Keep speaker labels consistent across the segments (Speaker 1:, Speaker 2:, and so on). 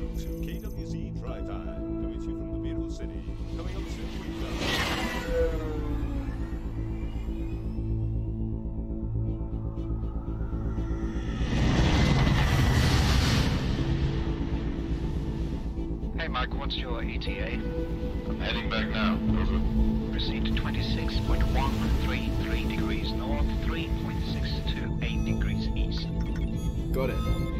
Speaker 1: KWZ Drive Time, coming to you from the Beetle City. Coming up soon, we've.
Speaker 2: Hey, Mark, what's your ETA?
Speaker 3: I'm heading back now. Over.
Speaker 2: Proceed to 26.133 degrees north, 3.628 degrees east.
Speaker 4: Got it.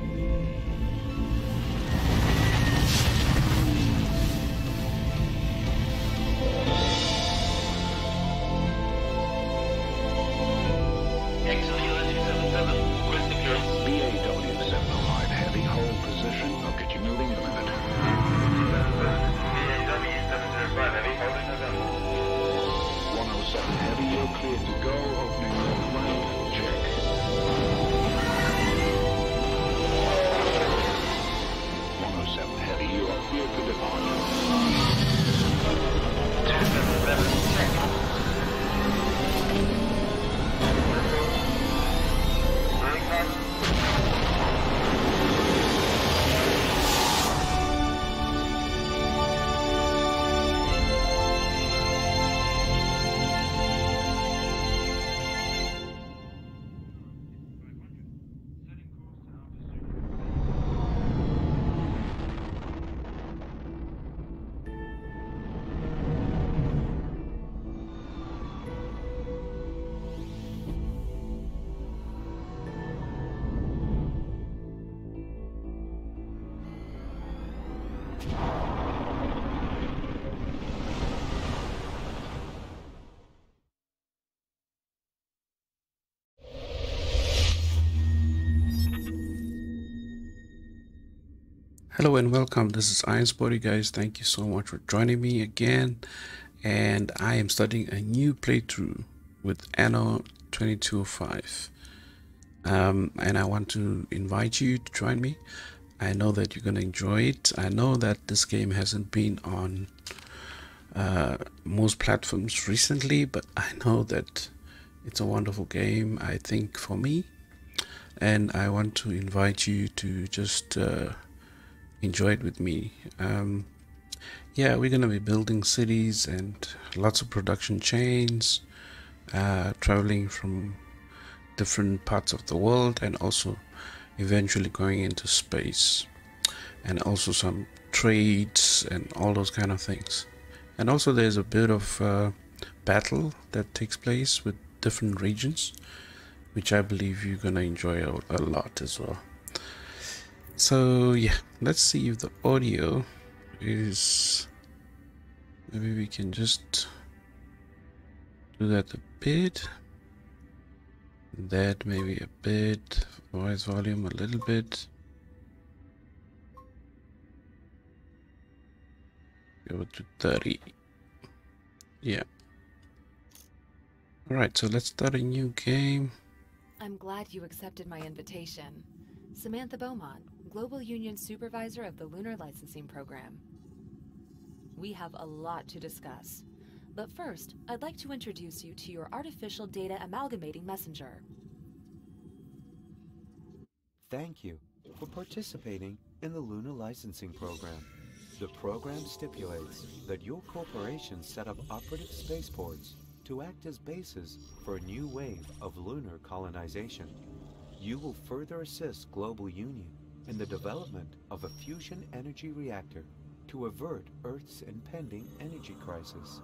Speaker 5: Hello and welcome. This is Ironspotty guys. Thank you so much for joining me again. And I am starting a new playthrough with Anno 2205. Um, and I want to invite you to join me. I know that you're gonna enjoy it. I know that this game hasn't been on uh, most platforms recently, but I know that it's a wonderful game. I think for me, and I want to invite you to just uh, enjoy it with me. Um, yeah, we're gonna be building cities and lots of production chains, uh, traveling from different parts of the world, and also eventually going into space, and also some trades and all those kind of things. And also, there's a bit of uh, battle that takes place with different regions, which I believe you're gonna enjoy a, a lot as well. So yeah, let's see if the audio is. Maybe we can just do that a bit. That maybe a bit. Voice volume a little bit. Go to 30. Yeah. Alright, so let's start a new game.
Speaker 6: I'm glad you accepted my invitation. Samantha Beaumont, Global Union Supervisor of the Lunar Licensing Program. We have a lot to discuss. But first, I'd like to introduce you to your Artificial Data Amalgamating Messenger.
Speaker 7: Thank you for participating in the Lunar Licensing Program. The program stipulates that your corporation set up operative spaceports to act as bases for a new wave of lunar colonization. You will further assist Global Union in the development of a fusion energy reactor to avert Earth's impending energy crisis.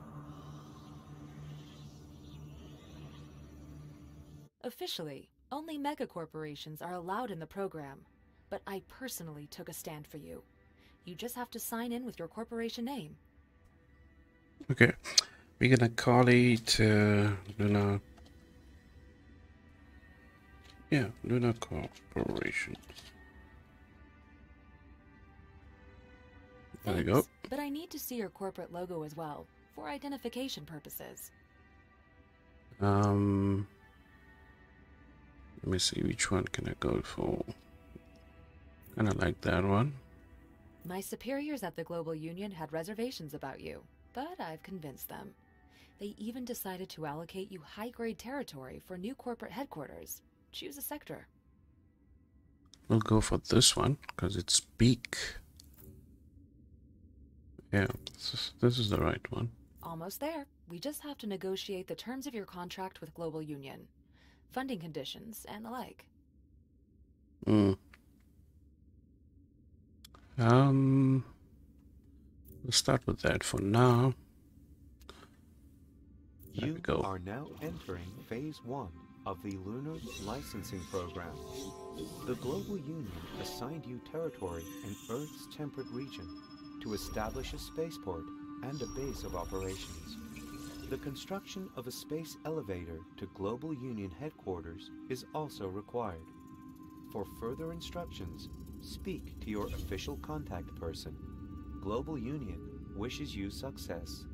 Speaker 6: Officially, only megacorporations are allowed in the program, but I personally took a stand for you. You just have to sign in with your corporation name.
Speaker 5: Okay, we're gonna call it uh, Luna. Yeah, Luna Corporation. There you go.
Speaker 6: But I need to see your corporate logo as well, for identification purposes.
Speaker 5: Um, let me see which one can I go for. Kind of like that one.
Speaker 6: My superiors at the Global Union had reservations about you, but I've convinced them. They even decided to allocate you high grade territory for new corporate headquarters. Choose a sector.
Speaker 5: we'll go for this one because it's big. Yeah, this is, this is the right one.
Speaker 6: Almost there. We just have to negotiate the terms of your contract with Global Union, funding conditions, and the like.
Speaker 5: Hmm. Um, we'll start with that for now. There
Speaker 7: You
Speaker 5: we go.
Speaker 7: are now entering Phase 1 of the Lunar Licensing Program. The Global Union assigned you territory in Earth's temperate region to establish a spaceport and a base of operations. The construction of a space elevator to Global Union headquarters is also required. For further instructions, speak to your official contact person. Global Union wishes you success.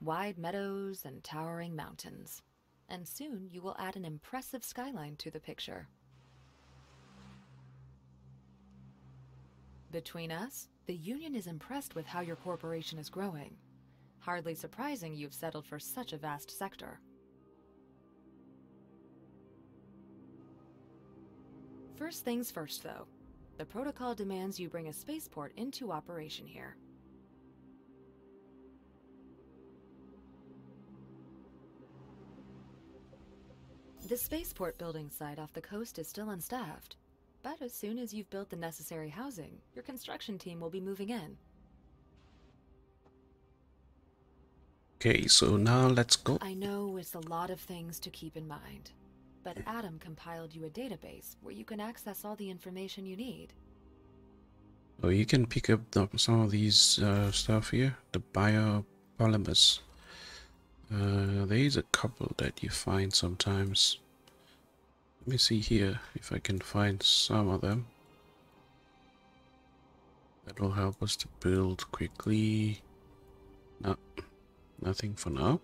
Speaker 6: Wide meadows and towering mountains. And soon you will add an impressive skyline to the picture. Between us, the Union is impressed with how your corporation is growing. Hardly surprising you've settled for such a vast sector. First things first, though. The protocol demands you bring a spaceport into operation here. The spaceport building site off the coast is still unstaffed, but as soon as you've built the necessary housing, your construction team will be moving in.
Speaker 5: Okay, so now let's go.
Speaker 6: I know it's a lot of things to keep in mind, but Adam compiled you a database where you can access all the information you need.
Speaker 5: Oh, you can pick up the, some of these uh, stuff here, the biopolymers. Uh, there is a couple that you find sometimes. Let me see here if I can find some of them. That will help us to build quickly. No, nothing for now.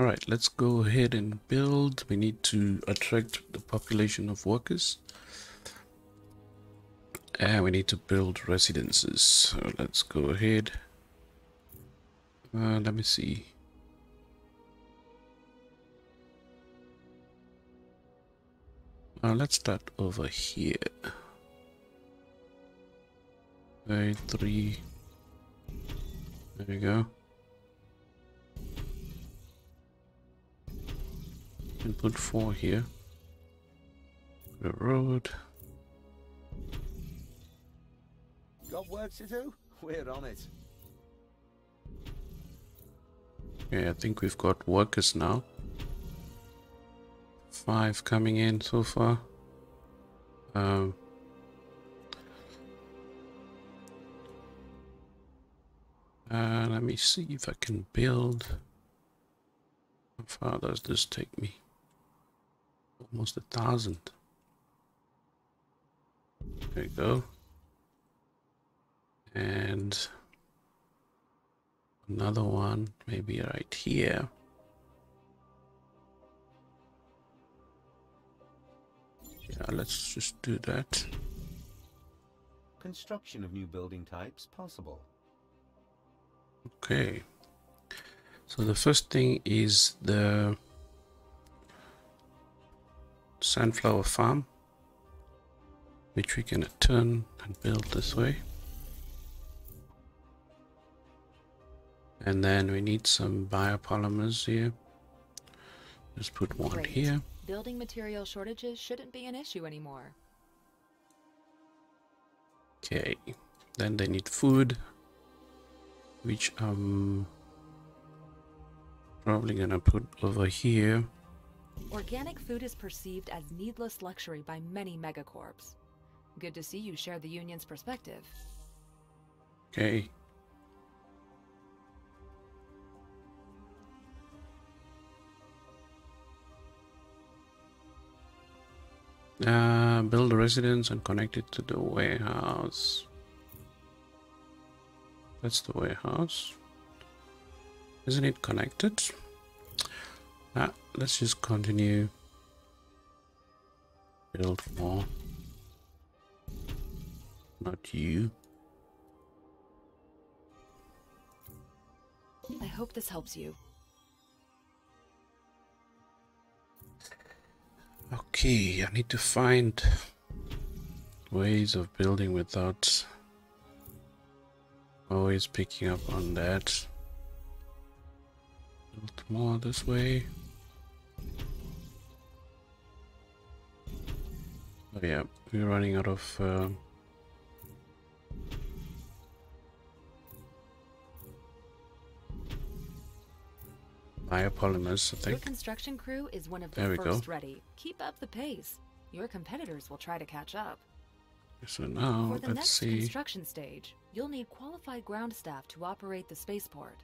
Speaker 5: Alright, let's go ahead and build. We need to attract the population of workers. And we need to build residences. So let's go ahead. Uh, let me see. Uh, let's start over here. Okay, three. There we go. And put four here. The road.
Speaker 4: Got work to do? We're on it.
Speaker 5: Okay, I think we've got workers now. Five coming in so far. Um, uh, let me see if I can build. How far does this take me? Almost a thousand. There you go. And another one maybe right here. Yeah let's just do that.
Speaker 7: Construction of new building types possible.
Speaker 5: okay. So the first thing is the sunflower farm which we can turn and build this way and then we need some biopolymers here just put one
Speaker 6: Great.
Speaker 5: here
Speaker 6: Building material shortages shouldn't be an issue anymore.
Speaker 5: Okay, then they need food, which I'm probably gonna put over here.
Speaker 6: Organic food is perceived as needless luxury by many megacorps. Good to see you share the union's perspective.
Speaker 5: Okay. Uh, build a residence and connect it to the warehouse. That's the warehouse. Isn't it connected? Ah, let's just continue. Build more. Not you.
Speaker 6: I hope this helps you.
Speaker 5: Okay, I need to find ways of building without always picking up on that. Build more this way. Oh yeah, we're running out of uh, biopolymers, I
Speaker 6: Your construction crew is one of the
Speaker 5: There we go.
Speaker 6: first ready. Keep up the pace. Your competitors will try to catch up.
Speaker 5: So now,
Speaker 6: For the
Speaker 5: let's
Speaker 6: next
Speaker 5: see.
Speaker 6: construction stage, you'll need qualified ground staff to operate the spaceport.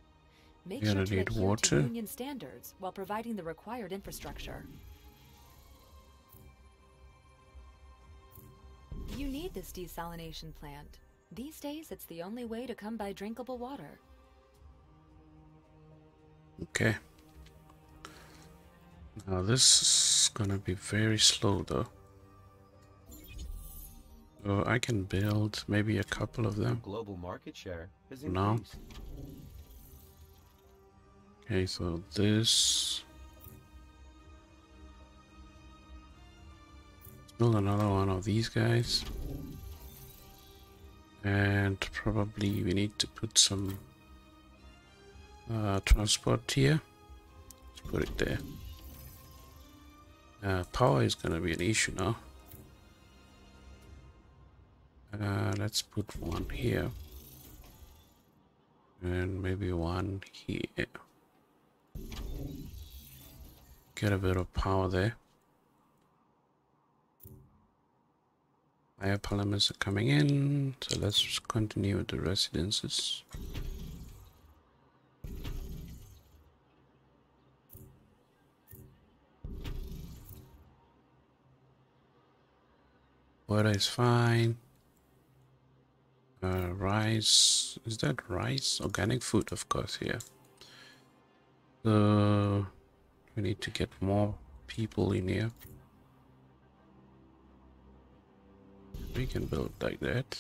Speaker 6: Make
Speaker 5: You're
Speaker 6: sure to
Speaker 5: need water.
Speaker 6: to union standards while providing the required infrastructure. You need this desalination plant. These days, it's the only way to come by drinkable water.
Speaker 5: Okay. Now this is gonna be very slow though. So I can build maybe a couple of them.
Speaker 7: Global market share has
Speaker 5: No.
Speaker 7: increased.
Speaker 5: Okay, so this. Let's build another one of these guys. And probably we need to put some uh, transport here. Let's put it there. Uh, power is gonna be an issue now. Uh, let's put one here. And maybe one here. Get a bit of power there. Biopolymers are coming in, so let's continue with the residences. Water is fine. Uh, rice, is that rice? Organic food, of course, here. So we need to get more people in here. We can build like that.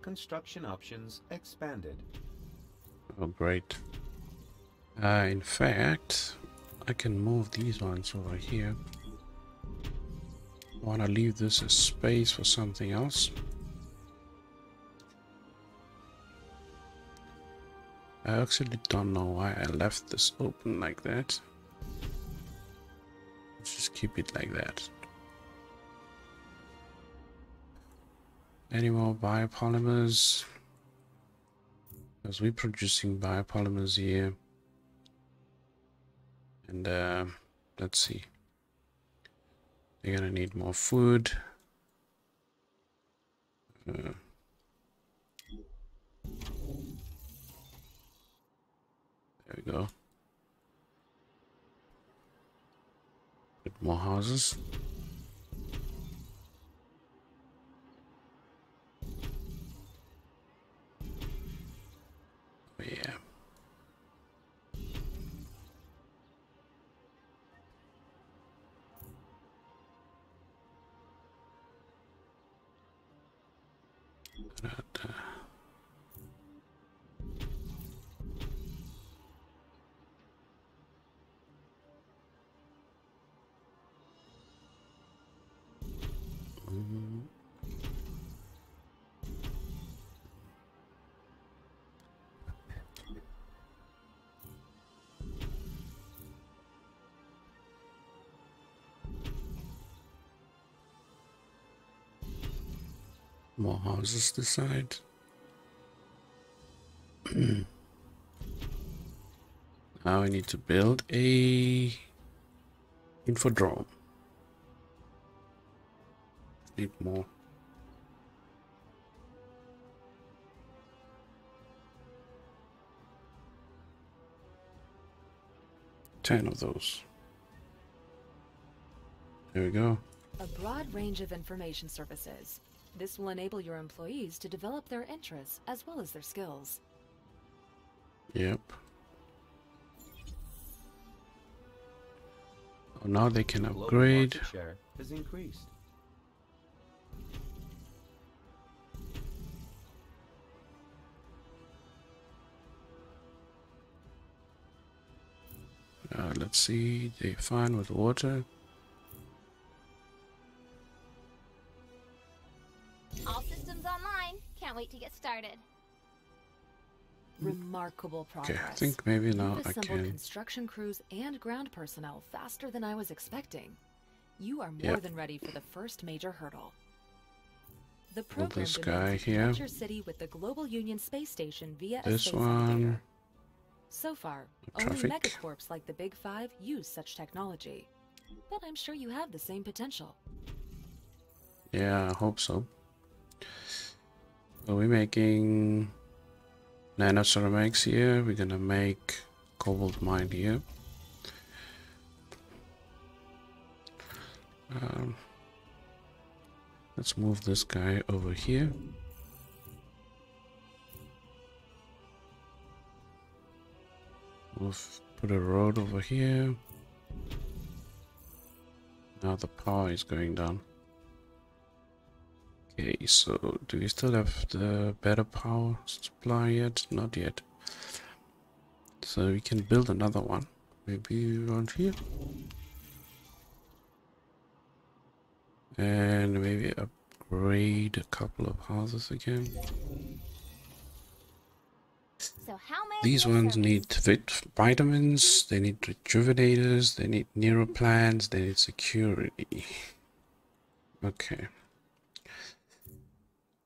Speaker 7: Construction options expanded.
Speaker 5: Oh, great. Uh, in fact, I can move these ones over here. Want to leave this as space for something else. I actually don't know why I left this open like that. Let's just keep it like that. Any more biopolymers? Because we're producing biopolymers here. And uh, let's see. They're gonna need more food. Uh, there we go. Get more houses. More houses this side. now we need to build a infodrome. Need more. 10 of those. There we go.
Speaker 6: A broad range of information services. This will enable your employees to develop their interests as well as their skills.
Speaker 5: Yep. Oh, now they can upgrade.
Speaker 7: share has increased.
Speaker 5: Uh, let's see, they fine with water.
Speaker 8: Started.
Speaker 6: Remarkable progress.
Speaker 5: Okay, I think maybe now
Speaker 6: You've
Speaker 5: I
Speaker 6: assembled
Speaker 5: can.
Speaker 6: construction crews and ground personnel faster than I was expecting. You are more
Speaker 5: Yep.
Speaker 6: than ready for the first major hurdle. The
Speaker 5: Well,
Speaker 6: program
Speaker 5: this
Speaker 6: demands
Speaker 5: guy here.
Speaker 6: connect your city with the Global Union space station via a
Speaker 5: This
Speaker 6: space
Speaker 5: one.
Speaker 6: elevator. So far, only megacorps like the Big Five use such technology. But I'm sure you have the same potential.
Speaker 5: Yeah, I hope so. Are we making nanoceramics here? We're gonna make cobalt mine here. Um, let's move this guy over here. Move, put a road over here. Now the power is going down. Okay, so do we still have the better power supply yet? Not yet. So we can build another one. Maybe around here. And maybe upgrade a couple of houses again.
Speaker 8: So how may I
Speaker 5: These ones need vit vitamins, they need rejuvenators, they need neuroplants, they need security. Okay.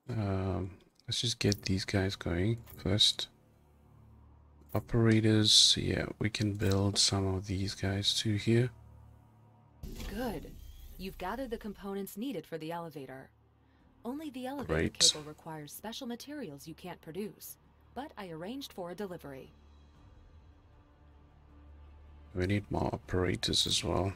Speaker 5: Um, let's just get these guys going first. Operators, yeah, we can build some of these guys too here.
Speaker 6: Good. You've gathered the components needed for the elevator. Only the elevator
Speaker 5: Great.
Speaker 6: cable requires special materials you can't produce, but I arranged for a delivery.
Speaker 5: We need more operators as well.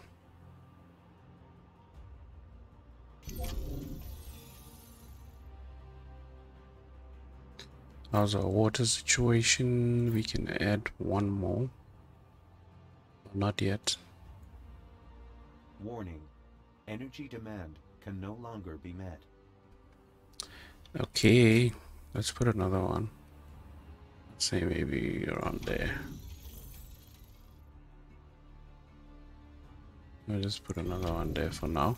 Speaker 5: How's our water situation? We can add one more. Not yet.
Speaker 7: Warning. Energy demand can no longer be met.
Speaker 5: Okay, let's put another one. Let's say maybe around there. I'll just put another one there for now.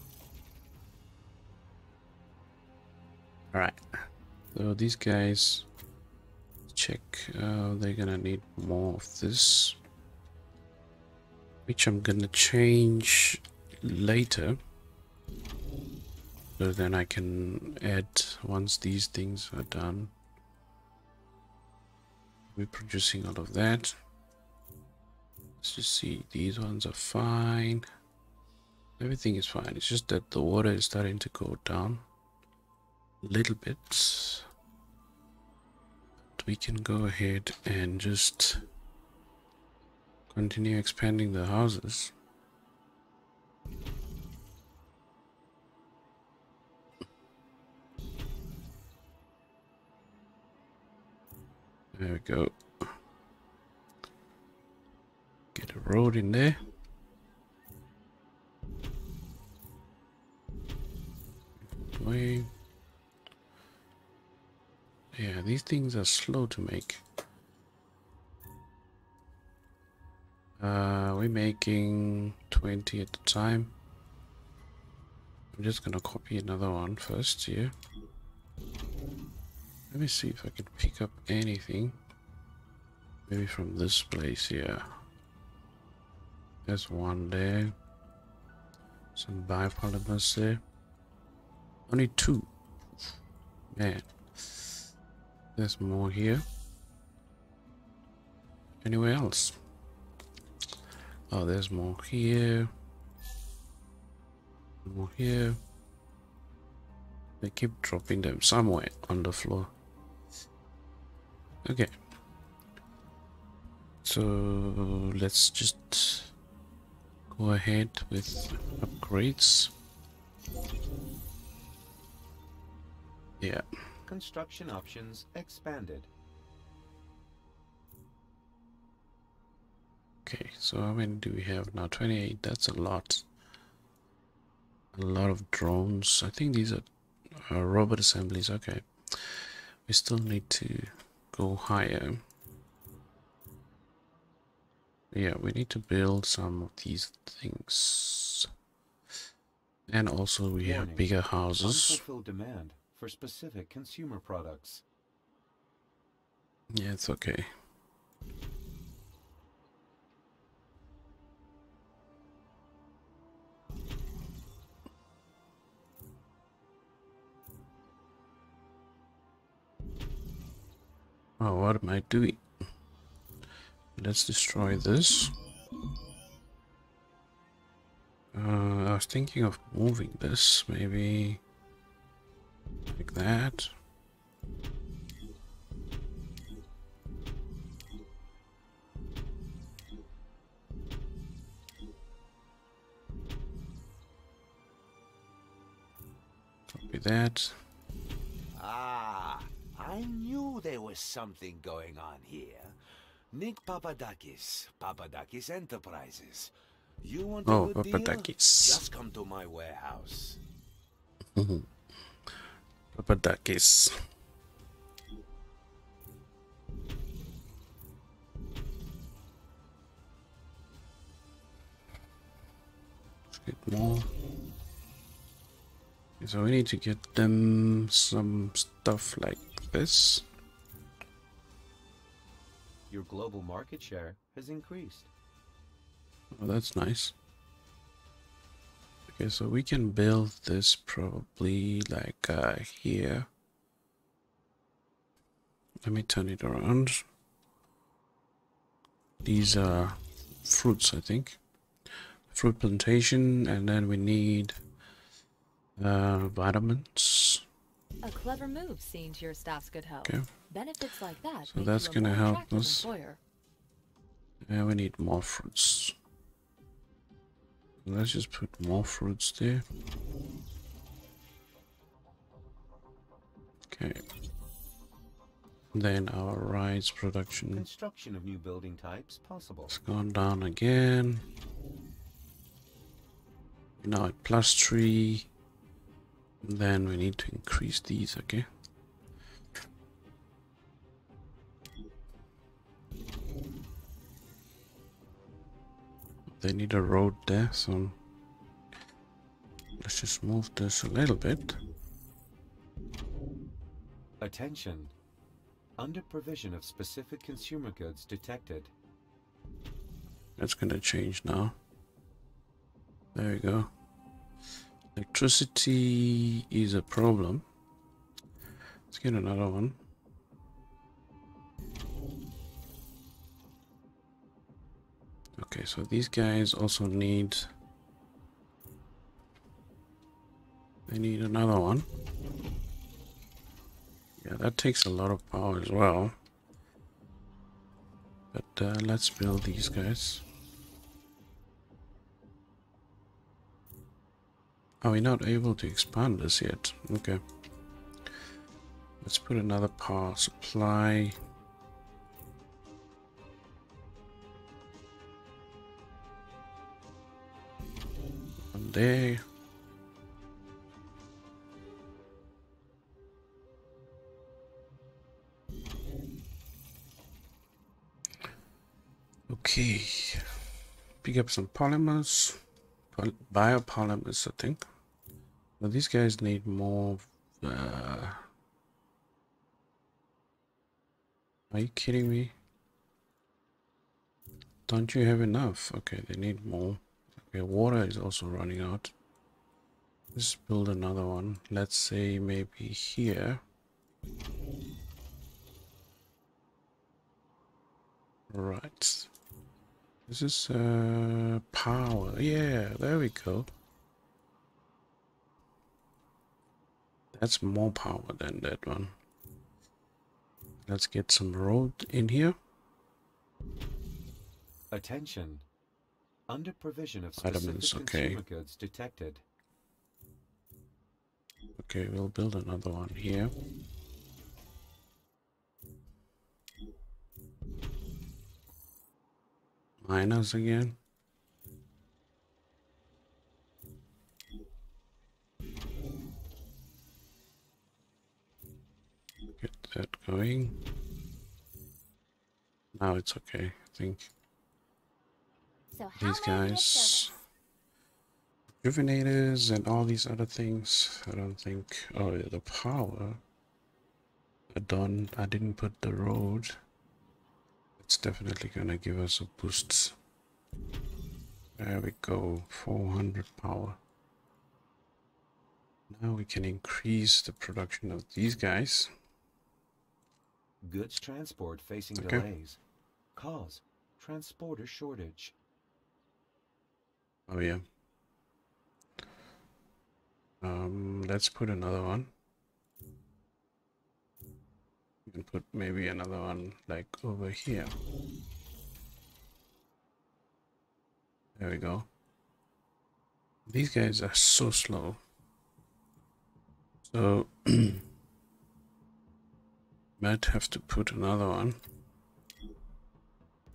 Speaker 5: Alright, so these guys, check, uh, they're gonna need more of this. Which I'm gonna change later. So then I can add once these things are done. We're producing all of that. Let's just see, these ones are fine. Everything is fine. It's just that the water is starting to go down a little bit. We can go ahead and just continue expanding the houses. There we go. Get a road in there. Way. Yeah, these things are slow to make. Uh, we're making 20 at a time. I'm just gonna copy another one first here. Let me see if I can pick up anything. Maybe from this place here. There's one there. Some biopolymers there. Only two. Man. There's more here. Anywhere else? Oh, there's more here. More here. They keep dropping them somewhere on the floor. Okay. So let's just go ahead with upgrades. Yeah.
Speaker 7: Construction options expanded.
Speaker 5: Okay, so how many do we have now? 28, that's a lot. A lot of drones. I think these are uh, robot assemblies. Okay. We still need to go higher. Yeah, we need to build some of these things. And also we have bigger houses.
Speaker 7: Unfulfilled demand for specific consumer products.
Speaker 5: Yeah, it's okay. Oh, what am I doing? Let's destroy this. Uh, I was thinking of moving this, maybe like that. Copy that.
Speaker 4: Ah, I knew there was something going on here. Nick Papadakis, Papadakis Enterprises. You want a
Speaker 5: Oh,
Speaker 4: good deal?
Speaker 5: Papadakis.
Speaker 4: Just come to my warehouse.
Speaker 5: Papadakis. that case. get more. So we need to get them some stuff like this.
Speaker 7: Your global market share has increased.
Speaker 5: Oh, that's nice. Okay, so we can build this probably like uh, here. Let me turn it around. These are fruits, I think. Fruit plantation, and then we need uh, vitamins.
Speaker 6: A clever move, seeing to your staff's good health.
Speaker 5: Okay.
Speaker 6: Benefits like that.
Speaker 5: So that's gonna help us.
Speaker 6: Employer.
Speaker 5: Yeah, we need more fruits. Let's just put more fruits there. Okay. Then our rice production
Speaker 7: Construction of new building types possible.
Speaker 5: It's gone down again. Now at plus three. Then we need to increase these, okay? They need a road there, so let's just move this a little bit.
Speaker 7: Attention. Under provision of specific consumer goods detected.
Speaker 5: That's gonna change now. There we go. Electricity is a problem. Let's get another one. Okay, so these guys also need. They need another one. Yeah, that takes a lot of power as well. But uh, let's build these guys. Are we not able to expand this yet? Okay. Let's put another power supply. There. Okay. Pick up some polymers. Poly biopolymers, I think. Now these guys need more. Uh... Are you kidding me? Don't you have enough? Okay, they need more. Okay, water is also running out. Let's build another one. Let's say maybe here. Right. This is uh, power. Yeah, there we go. That's more power than that one. Let's get some road in here.
Speaker 7: Attention. Under provision of specific
Speaker 5: Vitamins, okay.
Speaker 7: goods detected.
Speaker 5: Okay, we'll build another one here. Miners again. Get that going. Now it's okay, I think.
Speaker 8: So how
Speaker 5: These
Speaker 8: may I be of
Speaker 5: guys.
Speaker 8: service?
Speaker 5: Rejuvenators and all these other things. I don't think. Oh, yeah, the power. I don't. I didn't put the road. It's definitely gonna give us a boost. There we go. 400 power. Now we can increase the production of these guys.
Speaker 7: Goods transport facing
Speaker 5: Okay.
Speaker 7: delays. Cause transporter shortage.
Speaker 5: Oh yeah. Um, let's put another one. Can put maybe another one like over here. There we go. These guys are so slow. So might have to put another one.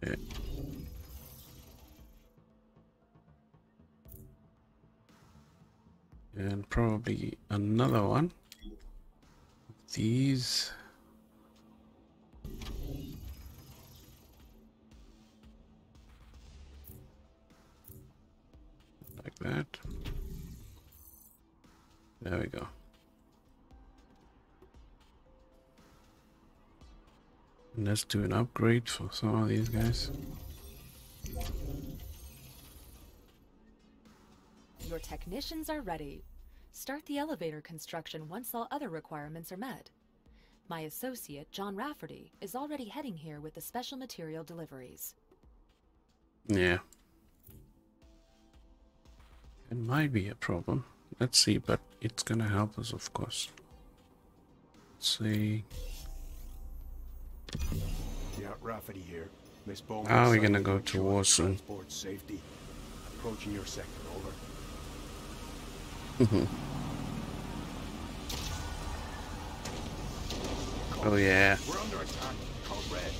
Speaker 5: Yeah. And probably another one. These. Like that. There we go. And let's do an upgrade for some of these guys.
Speaker 6: Technicians are ready. Start the elevator construction once all other requirements are met. My associate, John Rafferty, is already heading here with the special material deliveries.
Speaker 5: Yeah. It might be a problem. Let's see, but it's gonna help us, of course. Let's see.
Speaker 9: Yeah, Rafferty here. Miss Beaumont.
Speaker 5: Now we're
Speaker 9: signed
Speaker 5: gonna go to war soon.
Speaker 9: Safety. Approaching your sector, over. Mm-hmm.
Speaker 5: Oh yeah.
Speaker 9: We're under attack. Code red.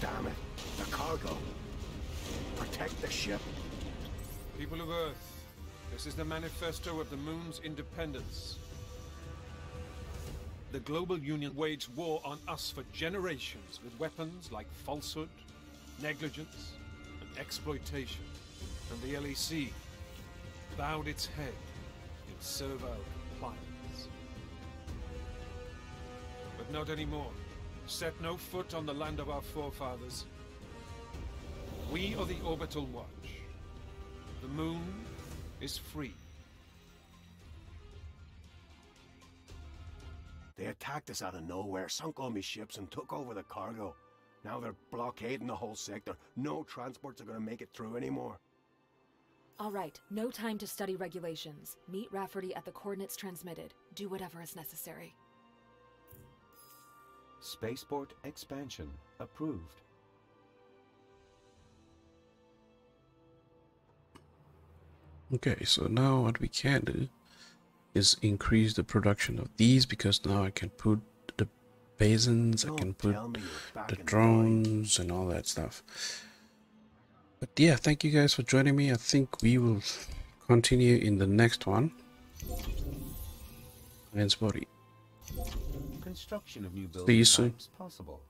Speaker 9: Damn it. The cargo. Protect the ship.
Speaker 10: People of Earth, this is the manifesto of the Moon's independence. The global union waged war on us for generations with weapons like falsehood, negligence, and exploitation. And the LEC bowed its head in servile compliance. But not anymore. Set no foot on the land of our forefathers. We are the Orbital Watch. The moon is free.
Speaker 9: They attacked us out of nowhere, sunk all my ships, and took over the cargo. Now they're blockading the whole sector. No transports are gonna make it through anymore.
Speaker 6: All right, no time to study regulations. Meet Rafferty at the coordinates transmitted. Do whatever is necessary.
Speaker 7: Spaceport expansion approved.
Speaker 5: Okay, so now what we can do is increase the production of these because now I can put the basins, I
Speaker 9: Don't
Speaker 5: can put
Speaker 9: tell me you're back
Speaker 5: the
Speaker 9: in the
Speaker 5: drones and all that stuff. But yeah, thank you guys for joining me. I think we will continue in the next one. Body.
Speaker 7: Construction of new
Speaker 5: See you soon.
Speaker 7: possible.